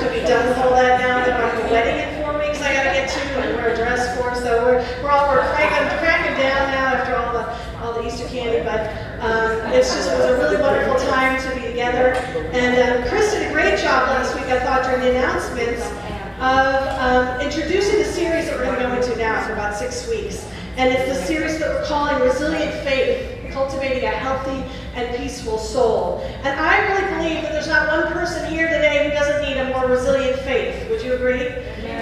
to be done with all that now. That I have a wedding in four weeks I got to get to and wear a dress for. So we're, we're all we're cracking, cracking down now after all the all the Easter candy. But um, it's just it was a really wonderful time to be together. And um, Chris did a great job last week, I thought, during the announcements of um, introducing the series that we're going to go into now for about six weeks. And it's the series that we're calling Resilient Faith cultivating a healthy and peaceful soul. And I really believe that there's not one person here today who doesn't need a more resilient faith. Would you agree?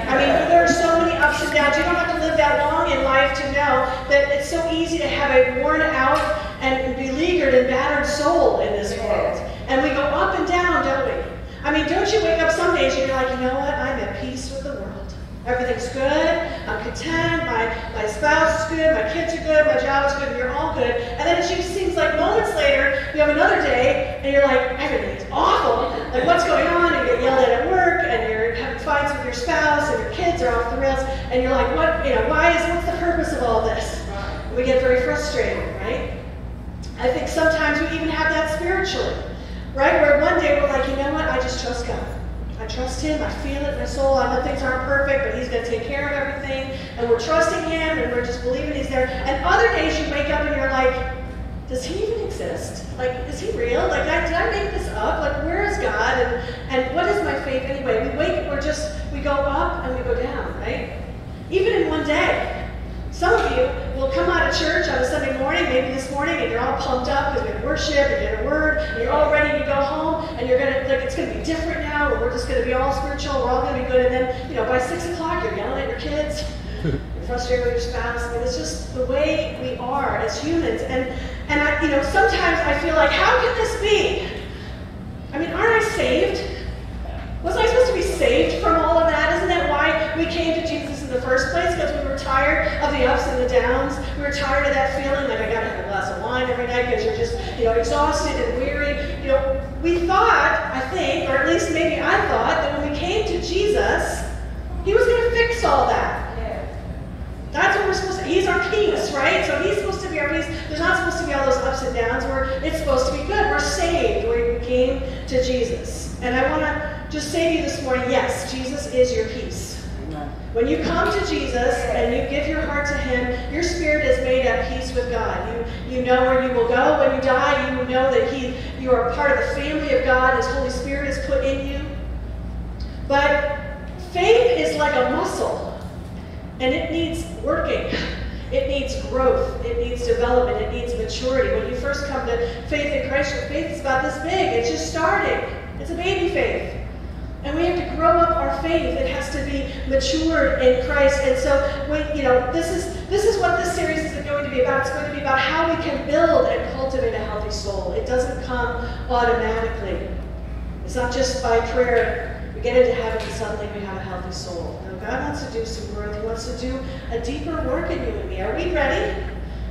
I mean, there are so many ups and downs. You don't have to live that long in life to know that it's so easy to have a worn out and beleaguered and battered soul in this world. And we go up and down, don't we? I mean, don't you wake up some days and you're like, you know what? I'm at peace with the world. Everything's good. I'm content. My, my spouse is good. My kids are good. My job is good. You're all good. And then it just seems like moments later, you have another day, and you're like, everything's awful. Like, what's going on? And you get yelled at at work, and you're having fights with your spouse, and your kids are off the rails, and you're like, what? You know, why is? What's the purpose of all this? We get very frustrated, right? I think sometimes we even have that spiritually, right? Where one day we're like, you know what? I just trust God. I trust him. I feel it in my soul. I know things aren't perfect, but he's going to take care of everything. And we're trusting him and we're just believing he's there. And other days you wake up and you're like, does he even exist? Like, is he real? Like, I, did I make this up? Like, where is God? And, and what is my faith anyway? We wake, we're just, we go up and we go down, right? Even in one day. Some of you will come out of church on a Sunday morning, maybe this morning, and you're all pumped up because we're worship and get a word, and you're all ready to go home, and you're going to, like, it's going to be different now, or we're just going to be all spiritual, we're all going to be good, and then, you know, by 6 o'clock, you're yelling at your kids, you're frustrated with your spouse. I mean, it's just the way we are as humans. And, and I, you know, sometimes I feel like, how can this be? I mean, aren't I saved? Wasn't I supposed to be saved from all of that? Isn't that why we came to Jesus in the first place? Because we were tired of the ups and the downs. We were tired of that feeling like I gotta have a glass of wine every night because you're just, you know, exhausted and weary. You know, we thought, I think, or at least maybe I thought, that when we came to Jesus, he was gonna fix all that. That's what we're supposed to, he's our peace, right? So he's supposed to be our peace. There's not supposed to be all those ups and downs. Where it's supposed to be good. We're saved. We came to Jesus. And I want to just say to you this morning, yes, Jesus is your peace. When you come to Jesus and you give your heart to him, your spirit is made at peace with God. You, you know where you will go when you die. You know that he, you are part of the family of God. His Holy Spirit is put in you. But faith is like a muscle. And it needs working. It needs growth. It needs development. It needs maturity. When you first come to faith in Christ, your faith is about this big. It's just starting. It's a baby faith. And we have to grow up our faith. It has to be matured in Christ. And so, we, you know, this is this is what this series is going to be about. It's going to be about how we can build and cultivate a healthy soul. It doesn't come automatically. It's not just by prayer. We get into heaven and suddenly we have a healthy soul. Now, God wants to do some growth. He wants to do a deeper work in you and me. Are we ready?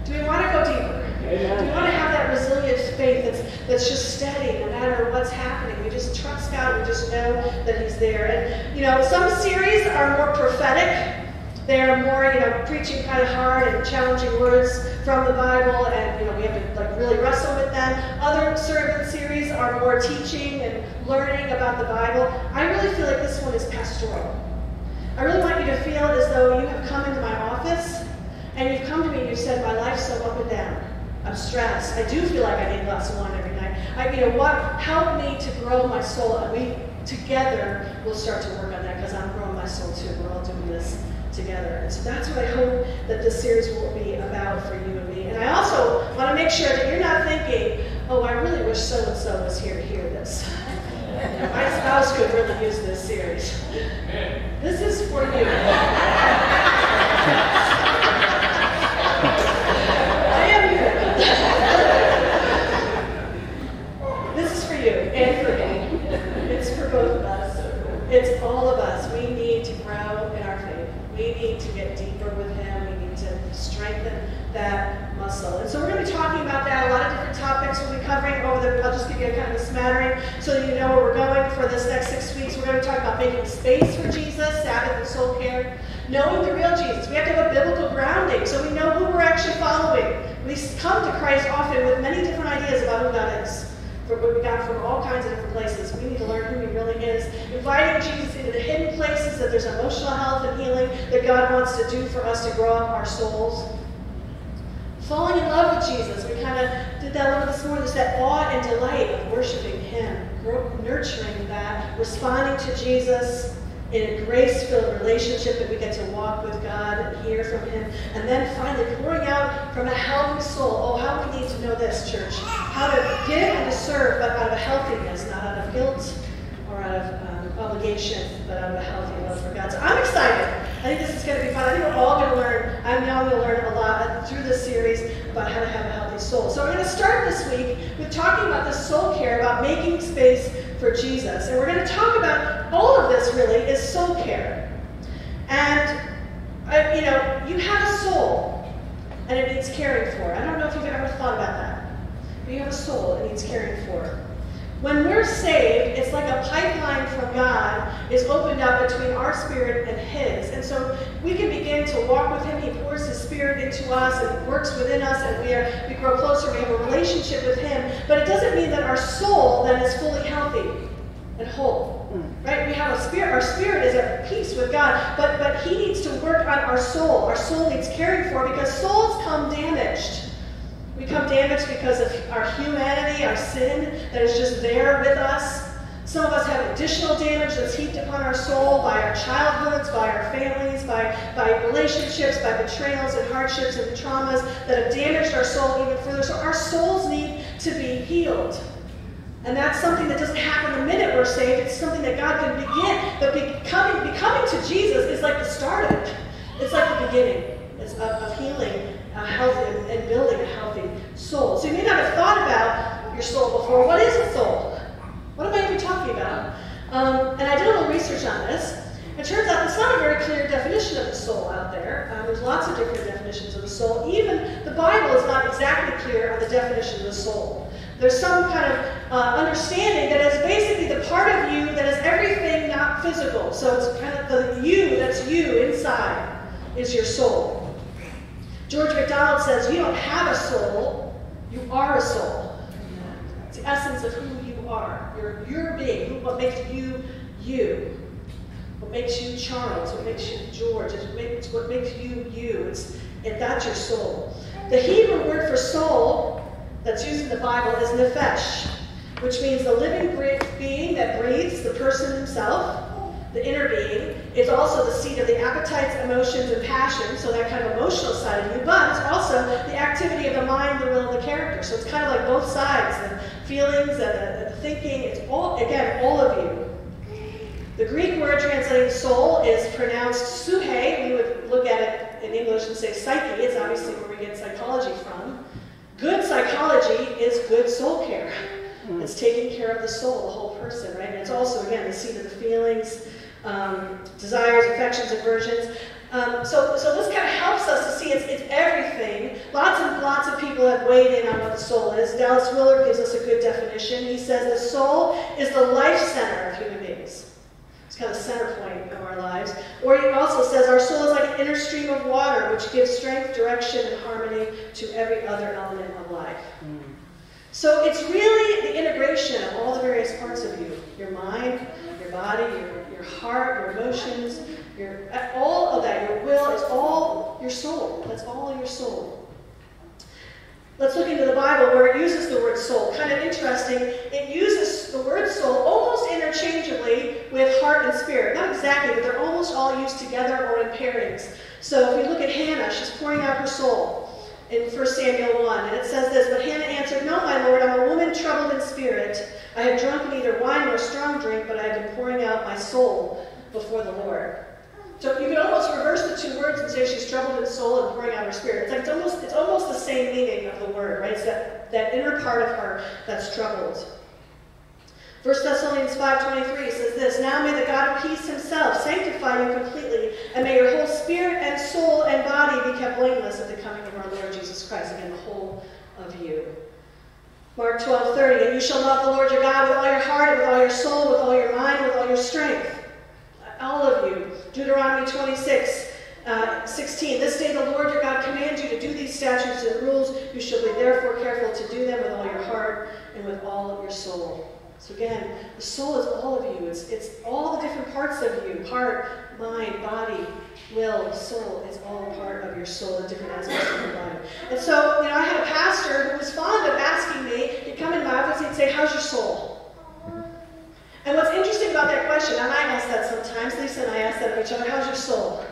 Do we want to go deeper? Amen. Do we want to have that resilient faith that's, that's just steady no matter what's happening? We just trust God. We just know that He's there. And, you know, some series are more prophetic. They are more, you know, preaching kind of hard and challenging words from the Bible, and you know, we have to like really wrestle with them. Other sermon series are more teaching and learning about the Bible. I really feel like this one is pastoral. I really want you to feel as though you have come into my office and you've come to me and you've said, my life's so up and down. I'm stressed. I do feel like I need glass of wine every night. I, you know what? Help me to grow my soul. And we together will start to work on that because I'm growing my soul too. We're all doing this together. And so that's what I hope that this series will be about for you and me. And I also want to make sure that you're not thinking, oh, I really wish so-and-so was here to hear this. My spouse could really use this series. This is for you. I am here. this is for you and for me. It's for both of us. It's all of us. We need to grow in our faith. We need to get deeper with Him. We need to strengthen that muscle. And so we're going to be talking about that. A lot of different topics we'll be covering over there. I'll just give you a kind of a smattering so that you know where we're going for this next six weeks. We're going to talk about making space for Jesus, Sabbath and soul care, knowing the real Jesus. We have to have a biblical grounding so we know who we're actually following. We come to Christ often with many different ideas about who God is. from we got from all kinds of different places. We need to learn who He really is. Inviting Jesus into the hidden places that there's emotional health and healing that God wants to do for us to grow up our souls. Falling in love with Jesus. Kind of did that a little this morning. There's that awe and delight of worshiping Him, nurturing that, responding to Jesus in a grace-filled relationship that we get to walk with God and hear from Him. And then finally pouring out from a healthy soul. Oh, how we need to know this, church. How to give and to serve, but out of a healthiness, not out of guilt or out of um, obligation, but out of a healthy love for God. So I'm excited. I think this is going to be fun. I think we're all going to learn. I'm now going to learn a lot through this series about how to have a healthy soul. So I'm going to start this week with talking about the soul care, about making space for Jesus. And we're going to talk about all of this really is soul care. And, uh, you know, you have a soul and it needs caring for. I don't know if you've ever thought about that. But you have a soul that needs caring for. When we're saved, it's like a pipeline from God is opened up between our spirit and His. And so we can begin to walk with Him. He pours His Spirit into us and works within us, and we, are, we grow closer. We have a relationship with Him. But it doesn't mean that our soul then is fully healthy and whole. Right? We have a spirit. Our spirit is at peace with God, but, but He needs to work on our soul. Our soul needs caring for because souls come damaged. We come damaged because of our humanity, our sin that is just there with us. Some of us have additional damage that's heaped upon our soul by our childhoods, by our families, by, by relationships, by betrayals and hardships and traumas that have damaged our soul even further. So our souls need to be healed. And that's something that doesn't happen the minute we're saved. It's something that God can begin. But becoming, becoming to Jesus is like the start of it. It's like the beginning of, of healing a healthy and building a healthy soul. So you may not have thought about your soul before. What is a soul? What am I even talking about? Um, and I did a little research on this. It turns out there's not a very clear definition of the soul out there. Um, there's lots of different definitions of the soul. Even the Bible is not exactly clear on the definition of the soul. There's some kind of uh, understanding that is basically the part of you that is everything not physical. So it's kind of the you that's you inside is your soul. George MacDonald says, You don't have a soul, you are a soul. It's the essence of who you are. You're, you're being, what makes you you. What makes you Charles, what makes you George, it's what makes you you. It's, it, that's your soul. The Hebrew word for soul that's used in the Bible is nephesh, which means the living being that breathes, the person himself, the inner being. It's also the seat of the appetites, emotions, and passions, so that kind of emotional side of you, but it's also the activity of the mind, the will, and the character. So it's kind of like both sides, the feelings and the, the thinking. It's all, again, all of you. The Greek word translating soul is pronounced suhe. We would look at it in English and say psyche. It's obviously where we get psychology from. Good psychology is good soul care. It's taking care of the soul, the whole person, right? And it's also, again, the seat of the feelings, um, desires, affections, aversions. Um, so, so this kind of helps us to see it's, it's everything. Lots and lots of people have weighed in on what the soul is. Dallas Willard gives us a good definition. He says the soul is the life center of human beings. It's kind of the center point of our lives. Or he also says our soul is like an inner stream of water which gives strength, direction, and harmony to every other element of life. Mm. So it's really the integration of all the various parts of you your mind, your body, your your heart, your emotions, your all of that, your will is all your soul. That's all your soul. Let's look into the Bible where it uses the word soul. Kind of interesting. It uses the word soul almost interchangeably with heart and spirit. Not exactly, but they're almost all used together or in pairings. So if we look at Hannah, she's pouring out her soul in 1 Samuel 1. And it says this But Hannah answered, No, my Lord, I'm a woman troubled in spirit. I have drunk neither wine nor strong drink, but I have been pouring out my soul before the Lord. So you can almost reverse the two words and say she's troubled in soul and pouring out her spirit. It's like it's almost it's almost the same meaning of the word, right? It's that, that inner part of her that's troubled. 1 Thessalonians 5.23 says this, Now may the God of peace himself sanctify you completely, and may your whole spirit and soul and body be kept blameless at the coming of our Lord Jesus Christ. Again, the whole of you. Mark 12.30, And you shall love the Lord your God with all your heart, and with all your soul, with all your mind, with all your strength. All of you. Deuteronomy 26, Uh, 16, this day the Lord your God commands you to do these statutes and rules. You shall be therefore careful to do them with all your heart and with all of your soul. So again, the soul is all of you. It's, it's all the different parts of you. Heart, mind, body, will, soul It's all part of your soul, the different aspects of your body. And so, you know, I had a pastor who was fond of asking me, he'd come in my office, and he'd say, how's your soul? And what's interesting about that question, and I ask that sometimes, Lisa and I ask that of each other, how's your soul?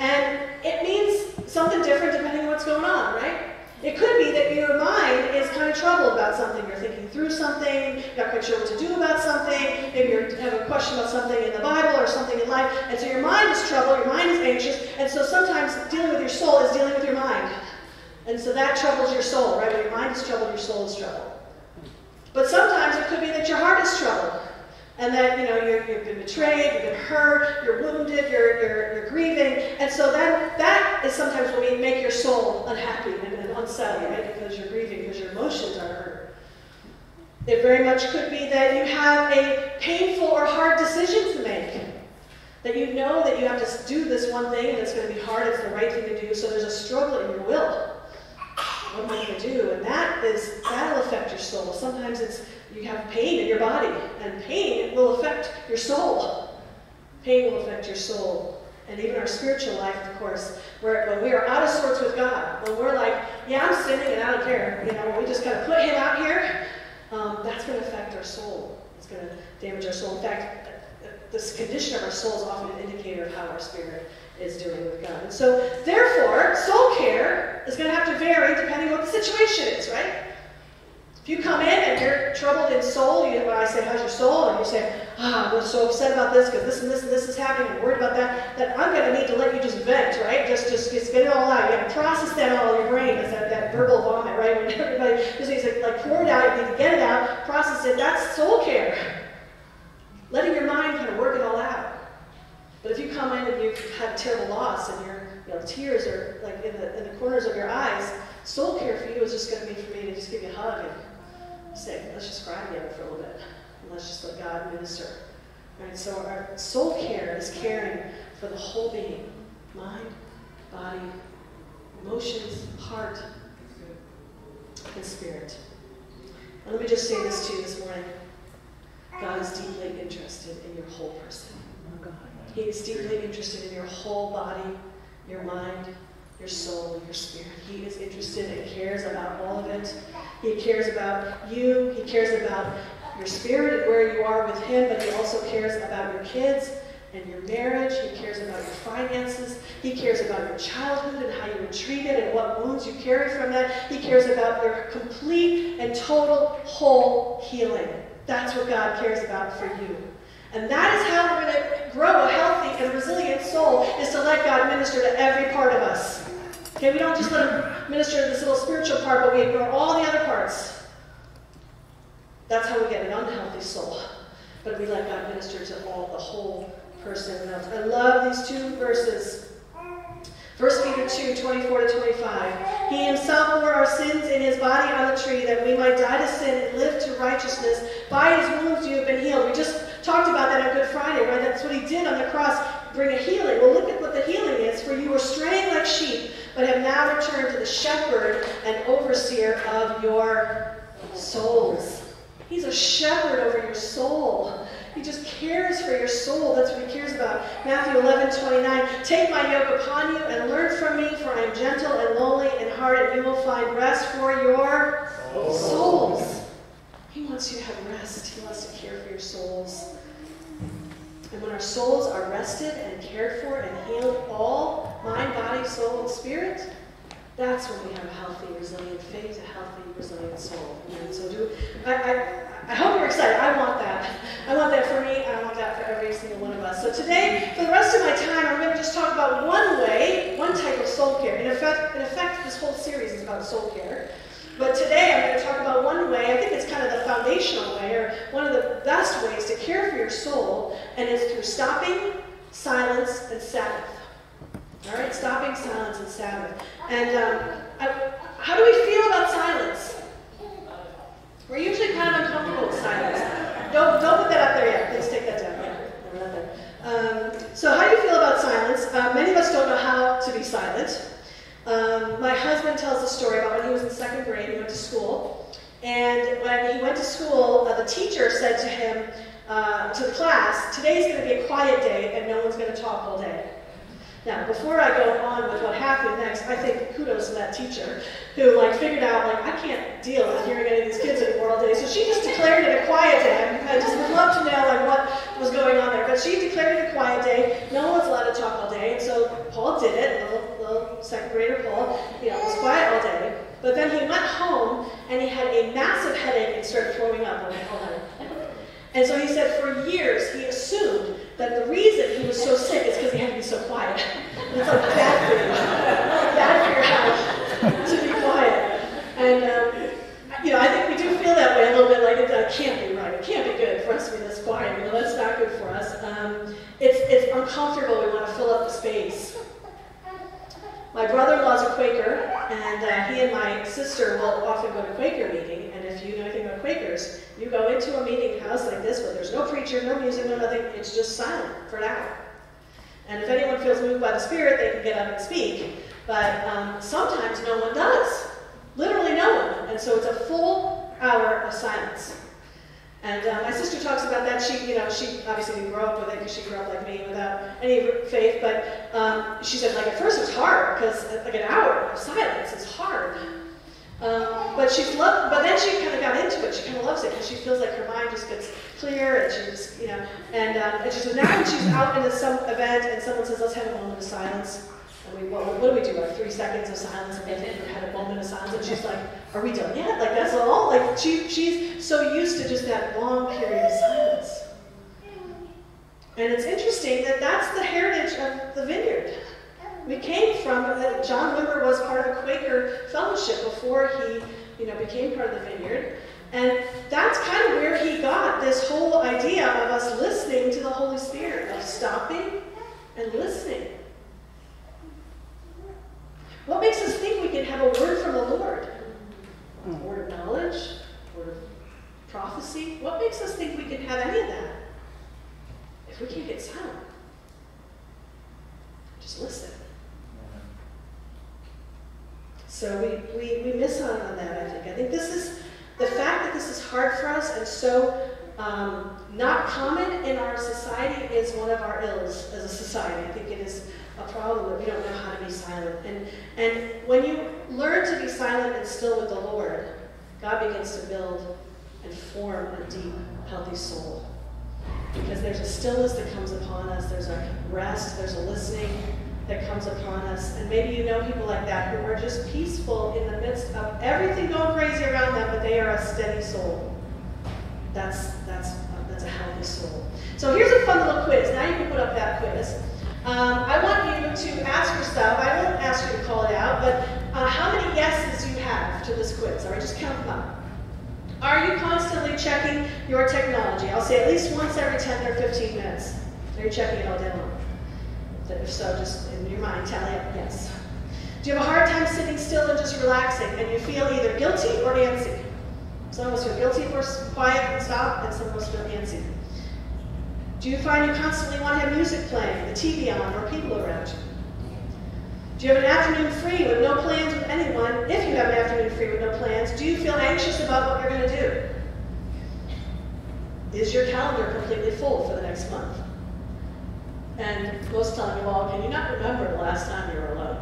And it means something different depending on what's going on, right? It could be that your mind is kind of troubled about something. You're thinking through something, not quite sure what to do about something, maybe you have a question about something in the Bible or something in life, and so your mind is troubled, your mind is anxious, and so sometimes dealing with your soul is dealing with your mind. And so that troubles your soul, right? When your mind is troubled, your soul is troubled. But sometimes it could be that your heart is troubled and that you know you have been betrayed, you've been hurt, you're wounded, you're, you're, you're grieving, and so then that is sometimes when we make your soul unhappy and, and unsettled, right? Because you're grieving, because your emotions are hurt. It very much could be that you have a painful or hard decision to make. That you know that you have to do this one thing and it's going to be hard, it's the right thing to do, so there's a struggle in your will. What am I going to do? And that is, that'll affect your soul. Sometimes it's you have pain in your body, and pain will affect your soul. Pain will affect your soul. And even our spiritual life, of course, where when we are out of sorts with God, when we're like, yeah, I'm sinning and I don't care, you know, we just of put Him out here, um, that's going to affect our soul. It's going to damage our soul. In fact, this condition of our soul is often an indicator of how our spirit is doing with God. And so, therefore, soul care is going to have to vary depending on what the situation is, right? You come in and you're troubled in soul, you, when I say, how's your soul? And you say, ah, I'm so upset about this because this and this and this is happening, I'm worried about that, that I'm going to need to let you just vent, right? Just just, just get it all out. You have to process that all in your brain. It's that, that verbal vomit, right? When everybody just needs to like pour it out, you need to get it out, process it. That's soul care. Letting your mind kind of work it all out. But if you come in and you've had a terrible loss and your you know, tears are like in the, in the corners of your eyes, soul care for you is just going to be for me to just give you a hug and say, let's just cry together for a little bit. And let's just let God minister. Right? So our soul care is caring for the whole being. Mind, body, emotions, heart, and spirit. And let me just say this to you this morning. God is deeply interested in your whole person. Oh, he is deeply interested in your whole body, your mind, your soul, your spirit. He is interested and cares about all of it. He cares about you. He cares about your spirit and where you are with Him, but He also cares about your kids and your marriage. He cares about your finances. He cares about your childhood and how you were treated and what wounds you carry from that. He cares about your complete and total whole healing. That's what God cares about for you. And that is how we're going to grow a healthy and resilient soul, is to let God minister to every part of us. Okay, we don't just let him minister to this little spiritual part, but we ignore all the other parts. That's how we get an unhealthy soul. But we let God minister to all the whole person. I love these two verses. 1 Peter 2, 24 to 25. He himself bore our sins in his body on the tree that we might die to sin and live to righteousness. By his wounds you have been healed. We just talked about that on Good Friday, right? That's what he did on the cross, bring a healing. Well, look at what the healing is. For you were straying like sheep, but have now returned to the shepherd and overseer of your souls. He's a shepherd over your soul. He just cares for your soul. That's what he cares about. Matthew 11, 29. Take my yoke upon you and learn from me, for I am gentle and lowly in heart, and you will find rest for your souls. He wants you to have rest. He wants to care for your souls. And when our souls are rested and cared for and healed, all mind, body, soul, and spirit, that's when we have a healthy, resilient faith, a healthy, resilient soul. And so do I, I, I hope you're excited. I want that. I want that for me, I want that for every single one of us. So today, for the rest of my time, I'm going to just talk about one way, one type of soul care. In effect, in effect this whole series is about soul care. But today I'm going to talk about one way, I think it's kind of the foundational way, or one of the best ways to care for your soul, and it's through stopping, silence, and Sabbath. All right, stopping, silence, and Sabbath. And um, I, how do we feel about silence? We're usually kind of uncomfortable with silence. Don't, don't put that up there yet. Please take that down. Yeah, um, so how do you feel about silence? uh, many of us don't know how to be silent. Um, my husband tells a story about when he was in second grade, he went to school, and when he went to school, uh, the teacher said to him, uh, to the class, today's going to be a quiet day and no one's going to talk all day. Now, before I go on with what happened next, I think kudos to that teacher who like figured out like I can't deal with hearing any of these kids anymore all day. So she just declared it a quiet day. I just would love to know like what was going on there. But she declared it a quiet day. No one was allowed to talk all day, and so Paul did it. Little, little second grader Paul, you know, was quiet all day. But then he went home and he had a massive headache and started throwing up on the And so he said for years he assumed that the reason he was so It's bad for your health to be quiet. And, um, you know, I think we do feel that way a little bit like it uh, can't be right. It can't be good for us to be this quiet. You know, that's not good for us. Um, it's, it's uncomfortable. We want to fill up the space. My brother-in-law's a Quaker, and uh, he and my sister will often go to Quaker meeting. And if you know anything about Quakers, you go into a meeting house like this where there's no preacher, no music, no nothing. It's just silent for an hour. And if anyone feels moved by the Spirit, they can get up and speak. But um, sometimes no one does. Literally no one. And so it's a full hour of silence. And uh, my sister talks about that. She, you know, she obviously didn't grow up with it because she grew up like me without any faith. But um, she said, like at first it was hard because like an hour of silence is hard. Um, but she's loved. But then she kind of got into it. She kind of loves it because she feels like her mind just gets clear and she just, you know. And, um, and she said now when she's out in some event and someone says, "Let's have a moment of silence." And we, well, what do we do? Like three seconds of silence, and then we had a moment of silence, and she's like, "Are we done yet?" Like that's all. Like she, she's so used to just that long period of silence. And it's interesting that that's the heritage of the vineyard. We came from uh, John Wimber was part of a Quaker fellowship before he, you know, became part of the vineyard. And that's kind of where he got this whole idea of us listening to the Holy Spirit, of stopping and listening. What makes us think we can have a word from the Lord? A word of knowledge? A word of prophecy? What makes us think we can have any of that? If we can't get silent, just listen. So we, we, we miss out on that, I think. I think this is the fact that this is hard for us and so um, not common in our society is one of our ills as a society. I think it is a problem that we don't know how to be silent. And, and when you learn to be silent and still with the Lord, God begins to build and form a deep, healthy soul. Because there's a stillness that comes upon us, there's a rest, there's a listening that comes upon us. And maybe you know people like that who are just peaceful in the midst of everything going crazy around them, but they are a steady soul. That's, that's, that's a healthy soul. So here's a fun little quiz. Now you can put up that quiz. Um, I want you to ask yourself, I won't ask you to call it out, but uh, how many yeses do you have to this quiz. All right, just count them up. Are you constantly checking your technology? I'll say at least once every 10 or 15 minutes. Are you checking it all day long? If so, just in your mind, tally up yes. Do you have a hard time sitting still and just relaxing and you feel either guilty or antsy? Some of us feel guilty we're quiet and stop, and some of us feel antsy. Do you find you constantly want to have music playing, the TV on, or people around you? Do you have an afternoon free with no plans with anyone? If you have an afternoon free with no plans, do you feel anxious about what you're going to do? Is your calendar completely full for the next month? And most telling you, well, can you not remember the last time you were alone?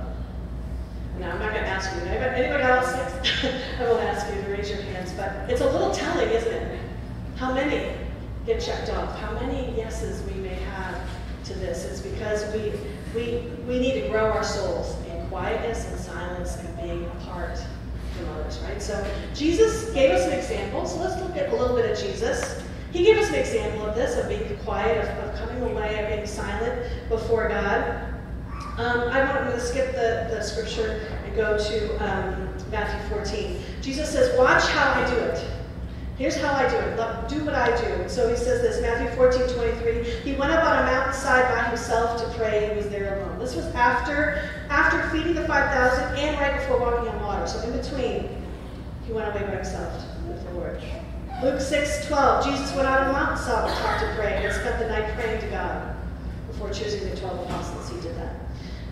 Now, I'm not going to ask you. Anybody else? I won't ask you to raise your hands, but it's a little telling, isn't it? How many get checked off. How many yeses we may have to this. It's because we, we, we need to grow our souls in quietness and silence and being apart from others, right? So Jesus gave us an example. So let's look at a little bit of Jesus. He gave us an example of this, of being quiet, of, of coming away, of being silent before God. Um, I want to skip the, the scripture and go to um, Matthew 14. Jesus says, watch how I do it. Here's how I do it. Do what I do. So he says this, Matthew 14, 23. He went up on a mountainside by himself to pray. He was there alone. This was after, after feeding the 5,000 and right before walking on water. So in between, he went away by himself with the Lord. Luke 6, 12. Jesus went out on a mountainside to pray and spent the night praying to God. before choosing the 12 apostles. He did that.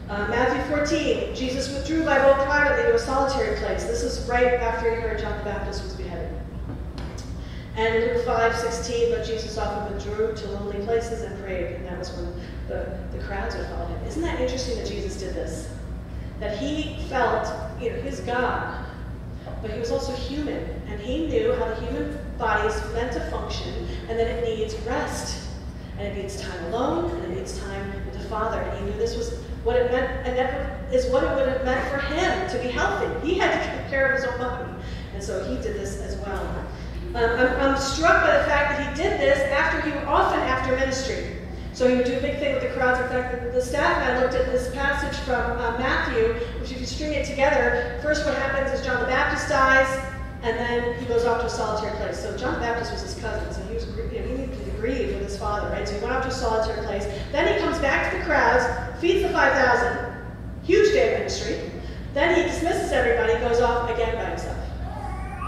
Uh, Matthew 14, Jesus withdrew by boat privately to a solitary place. This is right after he heard John the Baptist was beheaded. And Luke 5, 16, but Jesus often withdrew to lonely places and prayed, and that was when the, the crowds would follow him. Isn't that interesting that Jesus did this? That he felt, you know, he's God, but he was also human, and he knew how the human body is meant to function, and that it needs rest, and it needs time alone, and it needs time with the Father. And he knew this was what it meant, and that is what it would have meant for him to be healthy. He had to take care of his own body, and so he did this as well. Um, I'm, I'm struck by the fact that he did this after he often after ministry. So he would do a big thing with the crowds. In fact, the, the staff and I looked at this passage from uh, Matthew, which if you string it together, first what happens is John the Baptist dies, and then he goes off to a solitary place. So John Baptist was his cousin, so he was you know, he needed to grieve with his father, right? So he went off to a solitary place. Then he comes back to the crowds, feeds the 5,000, huge day of ministry. Then he dismisses everybody, goes off again by himself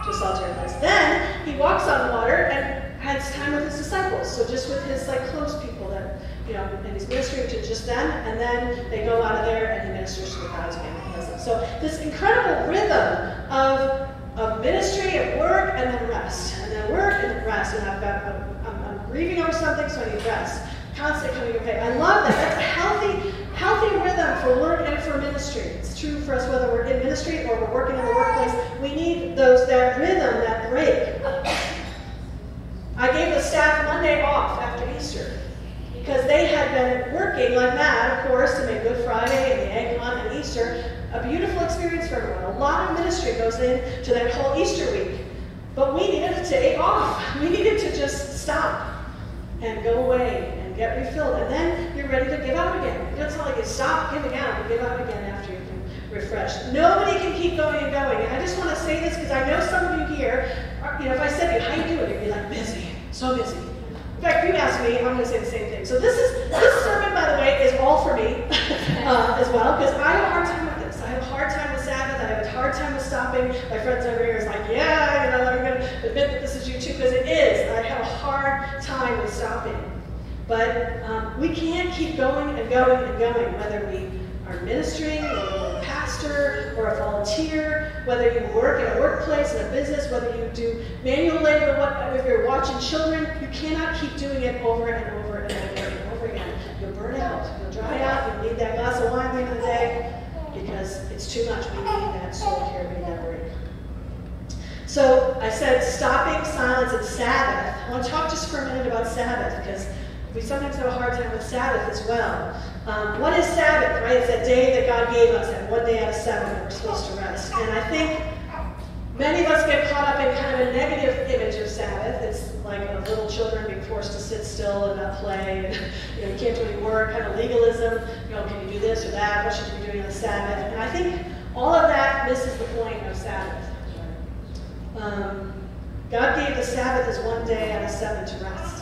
to a solitary place. Then he walks on water and has time with his disciples. So just with his like close people that you know, and he's ministering to just them, and then they go out of there and he ministers to the crowds again. So this incredible rhythm of of ministry and work and then rest, and then work and then rest. And I've got I'm, I'm, grieving over something, so I need rest. Constant coming of faith. I love that. That's a healthy, healthy rhythm for work and for ministry. It's true for us whether we're in ministry or we're working in the workplace. We need those that rhythm, that break. I gave the staff Monday off after Easter because they had been working like mad, of course, to make Good Friday and the Easter a beautiful experience for everyone. A lot of ministry goes into that whole Easter week. But we needed to take off. We needed to just stop and go away and get refilled. And then you're ready to give out again. It's not like you stop giving out and give out again after you've been refreshed. Nobody can keep going and going. And I just want to say this because I know some of you here, are, you know, if I said to you, how you doing? You'd be like, busy, so busy. In fact, if you ask me, I'm going to say the same thing. So this is this sermon, by the way, is all for me uh, as well because I have a hard time with this. I have a hard time with Sabbath. I have a hard time with stopping. My friends over here is like, yeah, you know, I'm going to admit that this is you too because it is. I have a hard time with stopping. But um, we can't keep going and going and going, whether we are ministering or a pastor or a volunteer, whether you work in a workplace, in a business, whether you do manual labor, what, if you're watching children, you cannot keep doing it over and over and over and over again. You'll burn out, you'll dry out, you'll need that glass of wine at the end of the day because it's too much. We need that soul care, we need that break. So I said stopping, silence, and Sabbath. I want to talk just for a minute about Sabbath because we sometimes have a hard time with Sabbath as well. Um, what is Sabbath, right? It's that day that God gave us, that one day out of seven that we're supposed to rest. And I think many of us get caught up in kind of a negative image of Sabbath. It's like little children being forced to sit still and not play, and you know, you can't do any work, kind of legalism. You know, can you do this or that? What should you be doing on the Sabbath? And I think all of that misses the point of Sabbath. Um, God gave the Sabbath as one day out of seven to rest.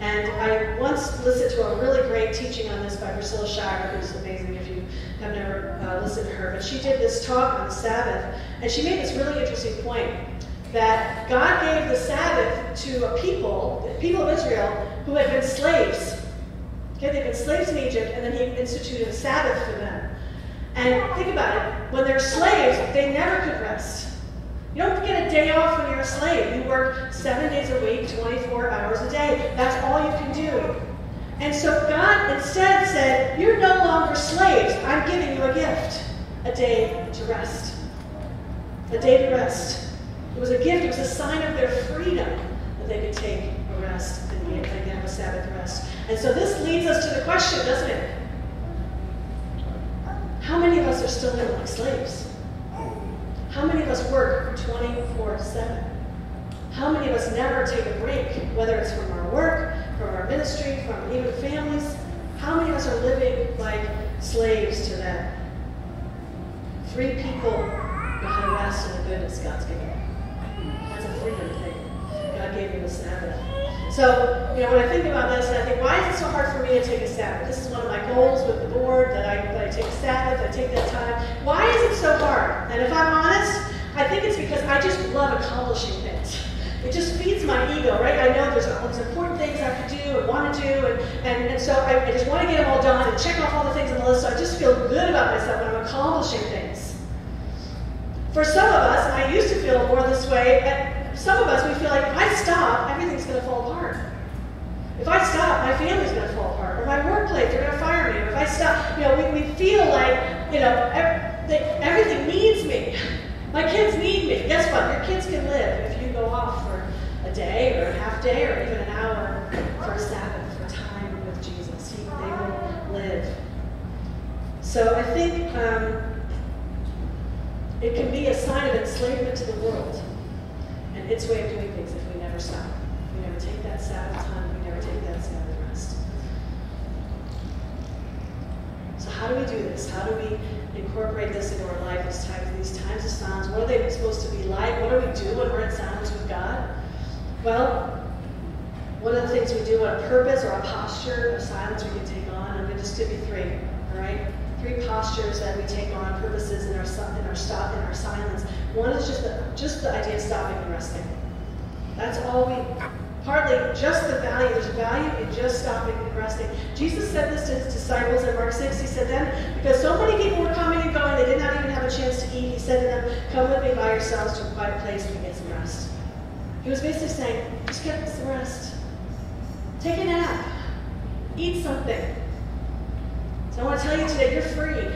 And I once listened to a really great teaching on this by Priscilla Shirer, who's amazing if you have never uh, listened to her. But she did this talk on the Sabbath, and she made this really interesting point that God gave the Sabbath to a people, the people of Israel, who had been slaves. Okay, they've been slaves in Egypt, and then he instituted a Sabbath for them. And think about it, when they're slaves, they never could rest. You don't get a day off when you're a slave. You work seven days a week, 24 hours a day. That's all you can do. And so God instead said, You're no longer slaves. I'm giving you a gift a day to rest. A day to rest. It was a gift, it was a sign of their freedom that they could take a rest and have a Sabbath rest. And so this leads us to the question, doesn't it? How many of us are still living like slaves? How many of us work 24 7? How many of us never take a break, whether it's from our work, from our ministry, from even families? How many of us are living like slaves to that? Free people to rest in the goodness God's given. That's a freedom thing. God gave me the Sabbath. So, you know, when I think about this, I think, why is it so hard for me to take a Sabbath? This is one of my goals with the board, that I, that I take a Sabbath, I take that time. Why is it so hard? And if I'm honest, I think it's because I just love accomplishing things. it just feeds my ego, right? I know there's all these important things I to do and want to do, and, and, and so I, I just want to get them all done and check off all the things on the list so I just feel good about myself when I'm accomplishing things. For some of us, and I used to feel more this way, some of us, we feel like if I stop, everything's going to fall apart. If I stop, my family's going to fall apart, or my workplace, they're going to fire me. If I stop, you know, we, we feel like, you know, everything needs me. My kids need me. Guess what? Your kids can live if you go off for a day or a half day or even an hour for a Sabbath, for time with Jesus. He, they will live. So I think um, it can be a sign of enslavement to the world and its way of doing things if we never stop. We never take that Sabbath time. We never take that Sabbath rest. So how do we do this? How do we incorporate this into our life, these times, these times of silence? What are they supposed to be like? What do we do when we're in silence with God? Well, one of the things we do, a purpose or a posture of silence we can take on, I'm going to just give you three, all right? Three postures that we take on, purposes in our in our stop in our silence. One is just the just the idea of stopping and resting. That's all we partly just the value. There's value in just stopping resting. Jesus said this to his disciples in Mark 6. He said then, because so many people were coming and going, they did not even have a chance to eat, he said to them, Come with me by yourselves to a quiet place and get some rest. He was basically saying, just get some rest. Take a nap. Eat something. So I want to tell you today, you're free.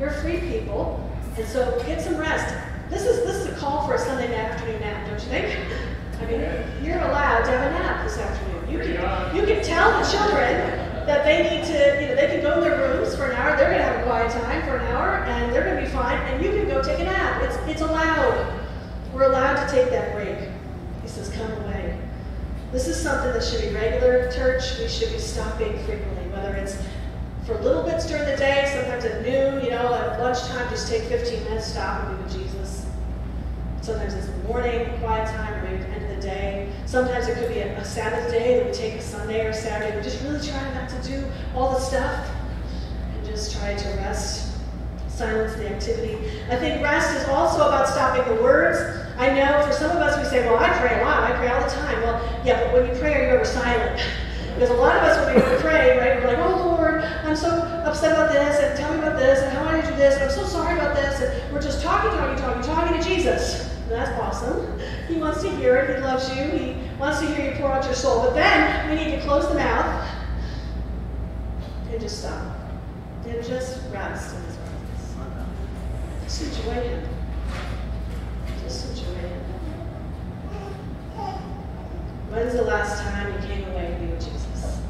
You're free people. And so get some rest. This is this is a call for a Sunday afternoon nap, don't you think? I mean, you're allowed to have a nap this afternoon. You can, you can tell the children that they need to, you know, they can go in their rooms for an hour. They're going to have a quiet time for an hour, and they're going to be fine. And you can go take a nap. It's it's allowed. We're allowed to take that break. He says, "Come away." This is something that should be regular. Church, we should be stopping frequently, whether it's for little bits during the day, sometimes at noon, you know, at lunchtime, just take 15 minutes, stop and be with Jesus. Sometimes it's morning, quiet time, day. Sometimes it could be a, a Sabbath day that we take a Sunday or Saturday. We just really try not to do all the stuff and just try to rest, silence the activity. I think rest is also about stopping the words. I know for some of us we say, well, I pray a lot, I pray all the time. Well, yeah, but when you pray, are you ever silent? Because a lot of us, when we pray, right, we're like, oh Lord, I'm so upset about this, and tell me about this, and how I do this, and I'm so sorry about this, and we're just talking, talking, talking, talking to Jesus. That's awesome. He wants to hear it, he loves you, he wants to hear you pour out your soul. But then we need to close the mouth and just stop. And just rest in his presence. Just enjoy him. Just enjoy him. When's the last time you came away with Jesus?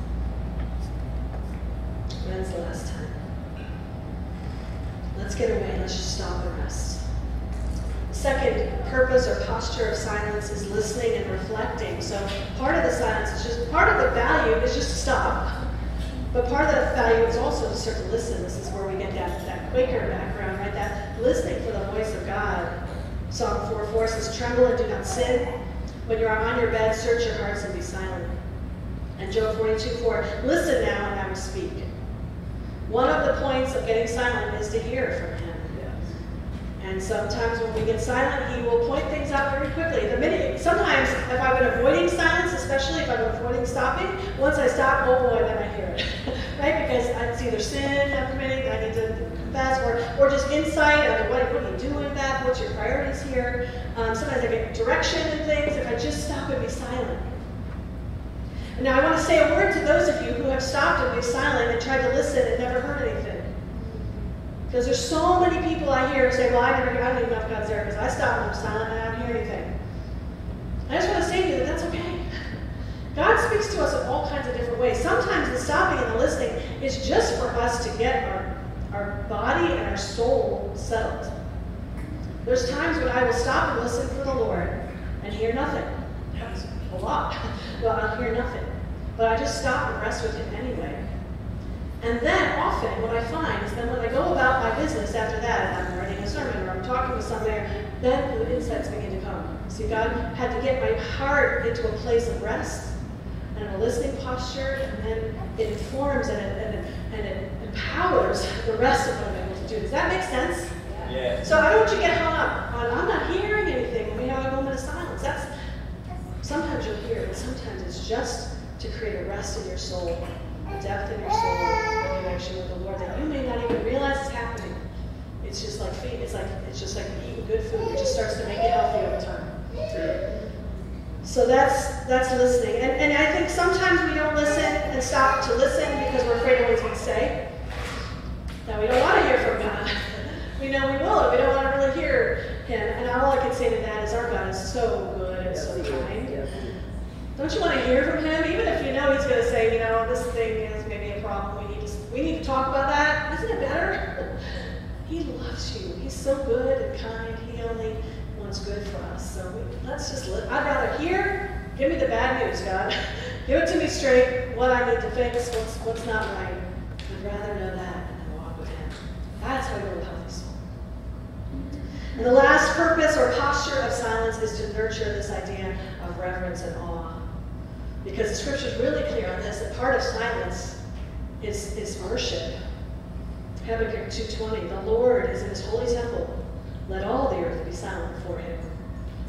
When's the last time? Let's get away. Let's just stop and rest. Second purpose or posture of silence is listening and reflecting. So part of the silence is just part of the value is just to stop. But part of the value is also to start to listen. This is where we get that, that Quaker background, right? That listening for the voice of God. Psalm 4 4 says, Tremble and do not sin. When you are on your bed, search your hearts and be silent. And Job 42 4, Listen now and I will speak. One of the points of getting silent is to hear from. And sometimes when we get silent, he will point things out very quickly. The minute, sometimes if I've been avoiding silence, especially if I've been avoiding stopping, once I stop, oh boy, then I hear it, right? Because it's either sin I'm committing, I need to confess, or, or just insight, like, what, what are you doing Beth? What's your priorities here? Um, sometimes I get direction in things if I just stop and be silent. Now, I want to say a word to those of you who have stopped and been silent and tried to listen and never heard anything. Because there's so many people I hear say, well, I don't even know if God's there because I stopped and I'm silent and I don't hear anything. I just want to say to you that that's okay. God speaks to us in all kinds of different ways. Sometimes the stopping and the listening is just for us to get our, our body and our soul settled. There's times when I will stop and listen for the Lord and hear nothing. That was a lot. well, I'll hear nothing. But I just stop and rest with him anyway. And then often what I find is then when I go about my business after that, and I'm writing a sermon or I'm talking with somebody, then the insights begin to come. See, God had to get my heart into a place of rest and a listening posture, and then it informs and it, and it, and it empowers the rest of what I'm able to do. Does that make sense? Yeah. So I don't want you to get hung up on I'm not hearing anything when we have a moment of silence. That's Sometimes you'll hear it, sometimes it's just to create a rest in your soul, a depth in your soul, connection with the Lord that you may not even realize is happening. It's just like it's like it's just like eating good food. It just starts to make you healthy over time. So that's that's listening. And, and I think sometimes we don't listen and stop to listen because we're afraid of what he's going to say. Now we don't want to hear from God. we know we will. But we don't want to really hear him. And all I can say to that is our God is so good and so kind. Don't you want to hear from him? Even if you know he's going to say, you know, this thing is maybe a problem. We need to, we need to talk about that. Isn't it better? he loves you. He's so good and kind. He only wants good for us. So we, let's just live. I'd rather hear, give me the bad news, God. give it to me straight, what I need to fix, what's, what's not right. I'd rather know that and walk with him. That's how you a healthy soul. And the last purpose or posture of silence is to nurture this idea of reverence and awe. Because the scripture is really clear on this, that part of silence is, is worship. Habakkuk 2.20, the Lord is in his holy temple. Let all the earth be silent before him.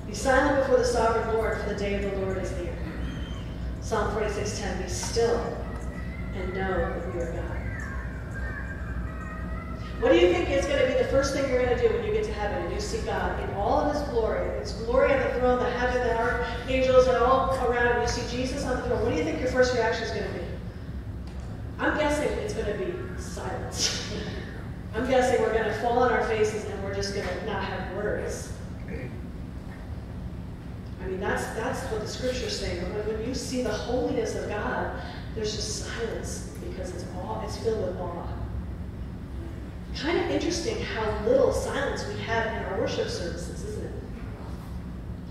Be silent before the sovereign Lord, for the day of the Lord is near. Psalm 46.10, be still and know that we are God. What do you think is going to be the first thing you're going to do when you get to heaven and you see God in all of his glory? His glory on the throne, the heaven, the archangels, and all around, and you see Jesus on the throne. What do you think your first reaction is going to be? I'm guessing it's going to be silence. I'm guessing we're going to fall on our faces and we're just going to not have words. I mean, that's, that's what the scripture's saying. But when you see the holiness of God, there's just silence because it's all, it's filled with awe. Kind of interesting how little silence we have in our worship services, isn't it?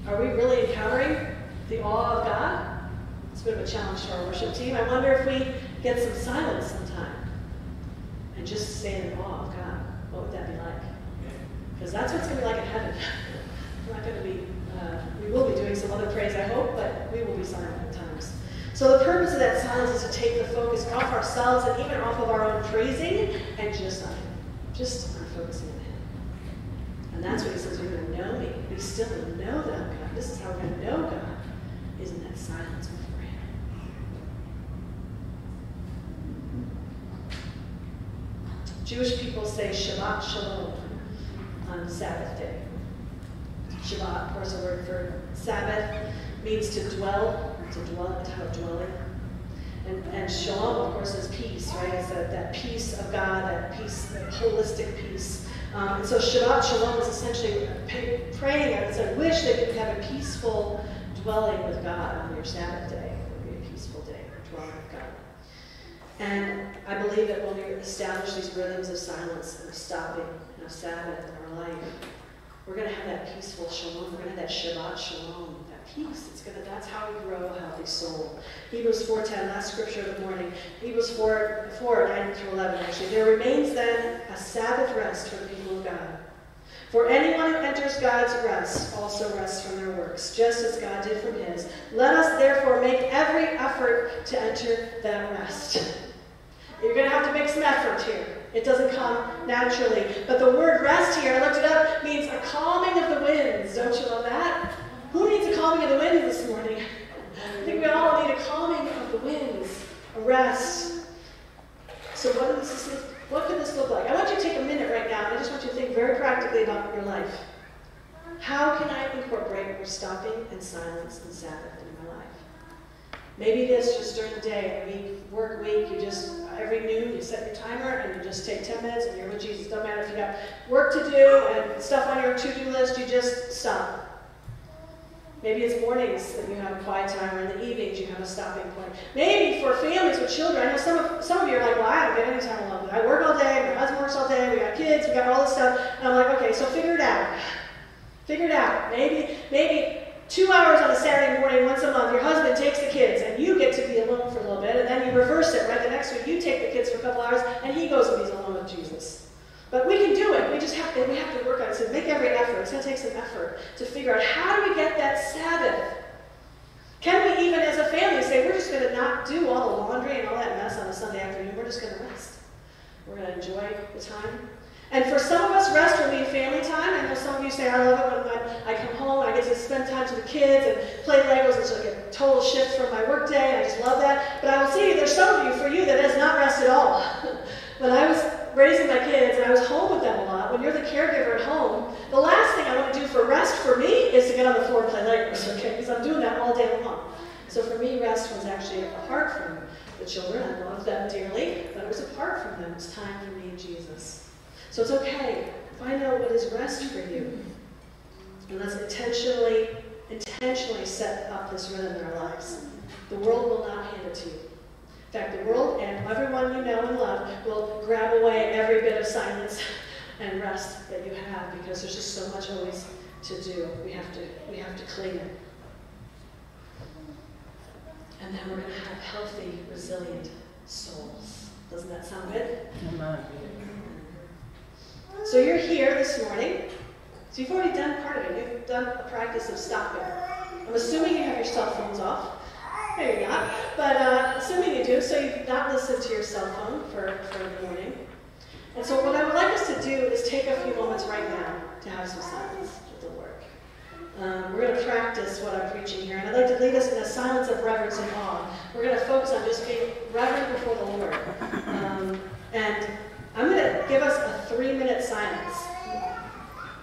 Are we really encountering the awe of God? It's a bit of a challenge to our worship team. I wonder if we get some silence sometime and just stand in awe of God. What would that be like? Because that's what it's going to be like in heaven. We're not going to be, uh, we will be doing some other praise, I hope, but we will be silent at times. So the purpose of that silence is to take the focus off ourselves and even off of our own praising and just on Him. Just on focusing on Him. And that's what He says, you're going to know me. Be still and know that God. This is how we're going to know God, is in that silence before Him. Jewish people say Shabbat Shalom on Sabbath day. Shabbat, of course, a word for Sabbath, means to dwell, to dwell, type of dwelling. And, and shalom, of course, is peace, right? It's that, that peace of God, that peace, that holistic peace. Um, and so Shabbat Shalom is essentially praying, and it's a wish that you could have a peaceful dwelling with God on your Sabbath day. It would be a peaceful day, dwelling with God. And I believe that when we establish these rhythms of silence and of stopping and of Sabbath in our life, we're going to have that peaceful shalom. We're going to have that Shabbat shalom, peace. It's to, that's how we grow a healthy soul. Hebrews 4.10, last scripture of the morning. Hebrews 4, 4, 9 through 11, actually. There remains then a Sabbath rest for the people of God. For anyone who enters God's rest also rests from their works, just as God did from his. Let us therefore make every effort to enter that rest. You're going to have to make some effort here. It doesn't come naturally. But the word rest here, I looked it up, means a calming of the winds. Don't you love that? Who needs a calming of the winds this morning? I think we all need a calming of the winds, a rest. So what, this, what could this look like? I want you to take a minute right now, and I just want you to think very practically about your life. How can I incorporate more stopping and silence and Sabbath in my life? Maybe this just during the day, a week, work week, you just, every noon, you set your timer and you just take 10 minutes and you're with Jesus. Don't matter if you got work to do and stuff on your to-do list, you just stop. Maybe it's mornings that you have a quiet time, or in the evenings you have a stopping point. Maybe for families with children, I know some of, some of you are like, well, I don't get any time alone. I work all day, my husband works all day, we got kids, we got all this stuff. And I'm like, okay, so figure it out. Figure it out. Maybe, maybe two hours on a Saturday morning once a month, your husband takes the kids and you get to be alone for a little bit, and then you reverse it, right? The next week you take the kids for a couple hours and he goes and he's alone with Jesus. But we can do it. We just have to, we have to work on it. So make every effort. It's going to take some effort to figure out how do we get that Sabbath? Can we even as a family say, we're just going to not do all the laundry and all that mess on a Sunday afternoon. We're just going to rest. We're going to enjoy the time. And for some of us, rest will mean family time. I know some of you say, I love it when, I come home, I get to spend time with the kids and play Legos. It's like a total shift from my work day. I just love that. But I will say there's some of you, for you, that has not rest at all. when I was raising my kids and I was home with them a lot, when you're the caregiver at home, the last thing I want to do for rest for me is to get on the floor and play Legos, okay? Because I'm doing that all day long. So for me, rest was actually apart from the children. I loved them dearly, but it was apart from them. It was time for me and Jesus. So it's okay. Find out what is rest for you. And let's intentionally, intentionally set up this rhythm in our lives. The world will not hand it to you. Fact, the world and everyone you know and love will grab away every bit of silence and rest that you have because there's just so much always to do. We have to, we have to clean it. And then we're going to have healthy, resilient souls. Doesn't that sound good? So you're here this morning. So you've already done part of it. You've done a practice of stopping. I'm assuming you have your cell phones off. Maybe not. But uh, assuming you do, so you've not listened to your cell phone for, for the morning. And so what I would like us to do is take a few moments right now to have some silence with the Lord. Um, we're going to practice what I'm preaching here, and I'd like to lead us in a silence of reverence and awe. We're going to focus on just being reverent before the Lord. Um, and I'm going to give us a three-minute silence.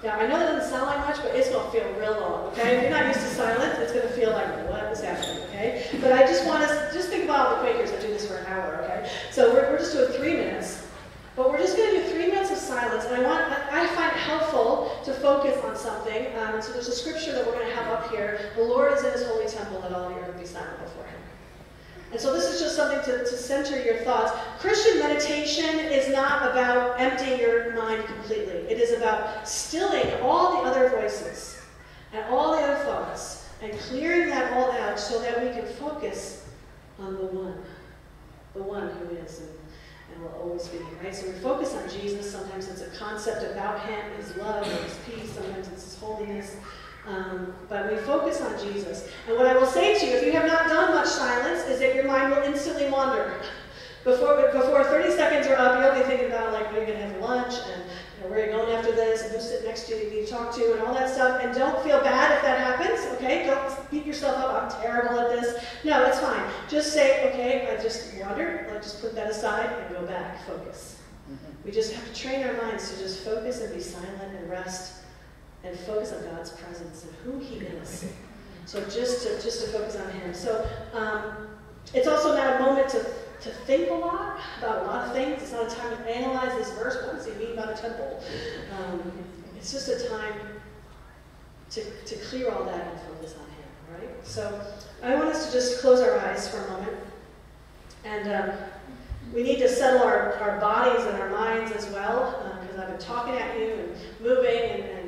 Now, I know that doesn't sound like much, but it's going to feel real long, okay? If you're not used to silence, it's going to feel like, what is happening, okay? But I just want us, just think about all the Quakers that do this for an hour, okay? So we're, we're just doing three minutes. But we're just going to do three minutes of silence, and I want I find it helpful to focus on something. Um, so there's a scripture that we're going to have up here. The Lord is in His holy temple, let all the earth be silent before Him. And so this is just something to, to center your thoughts. Christian meditation is not about emptying your mind completely. It is about stilling all the other voices and all the other thoughts and clearing that all out so that we can focus on the one, the one who is. And, and will always be, right? So we focus on Jesus. Sometimes it's a concept about Him, His love, His peace. Sometimes it's His holiness. Um, but we focus on Jesus. And what I will say to you, if you have not done much silence, is that your mind will instantly wander. Before, before 30 seconds are up, you'll be thinking about like, what are you going to have for lunch? And you know, where are you going after this? And who's sitting next to you to talk to? And all that stuff. And don't feel bad if that happens, okay? Don't beat yourself up. I'm terrible at this. No, it's fine. Just say, okay, I just wandered. Let's just put that aside and go back. Focus. Mm-hmm. We just have to train our minds to just focus and be silent and rest and focus on God's presence and who He is. So just to just to focus on Him. So um, it's also not a moment to to think a lot about a lot of things. It's not a time to analyze this verse. What does he mean by the temple? Um, it's just a time to, to clear all that and focus on him, right? So I want us to just close our eyes for a moment. And um, we need to settle our, our bodies and our minds as well, because uh, I've been talking at you and moving. And, and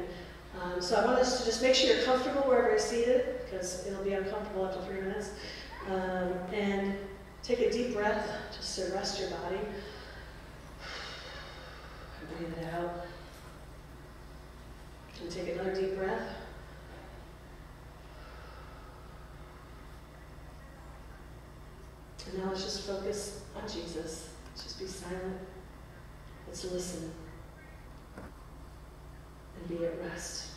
um, so I want us to just make sure you're comfortable wherever you're seated, because it'll be uncomfortable after three minutes. Um, and Take a deep breath just to rest your body. breathe it out. And take another deep breath. And now let's just focus on Jesus. Let's just be silent. Let's listen and be at rest.